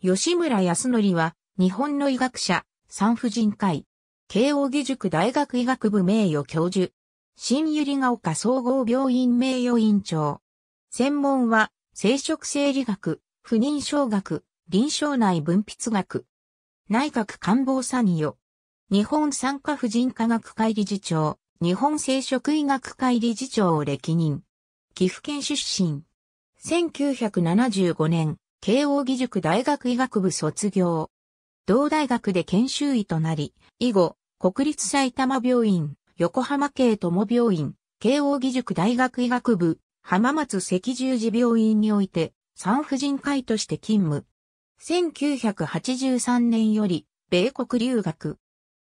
吉村康則は、日本の医学者、産婦人科医、慶応義塾大学医学部名誉教授、新百合ヶ丘総合病院名誉院長。専門は、生殖生理学、不妊症学、臨床内分泌学。内閣官房参与。日本産科婦人科学会理事長、日本生殖医学会理事長を歴任。岐阜県出身。1975年、慶応義塾大学医学部卒業。同大学で研修医となり、以後、国立埼玉病院、横浜系友病院、慶応義塾大学医学部、浜松赤十字病院において、産婦人科医として勤務。1983年より、米国留学。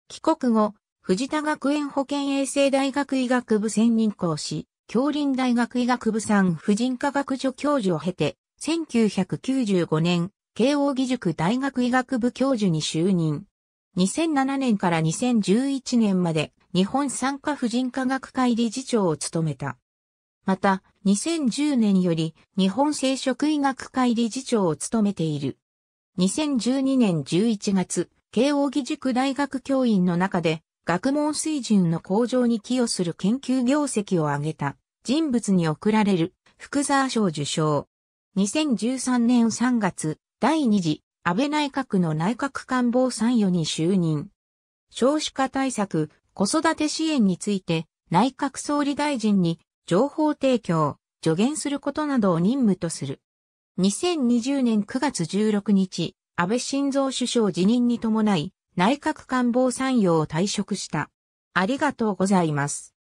帰国後、藤田学園保健衛生大学医学部専任講師、京林大学医学部産婦人科学助教授を経て、1995年、慶応義塾大学医学部教授に就任。2007年から2011年まで日本産科婦人科学会理事長を務めた。また、2010年より日本生殖医学会理事長を務めている。2012年11月、慶応義塾大学教員の中で学問水準の向上に寄与する研究業績を挙げた人物に贈られる福沢賞受賞。2013年3月、第2次安倍内閣の内閣官房参与に就任。少子化対策、子育て支援について内閣総理大臣に情報提供、助言することなどを任務とする。2020年9月16日、安倍晋三首相辞任に伴い、内閣官房参与を退職した。ありがとうございます。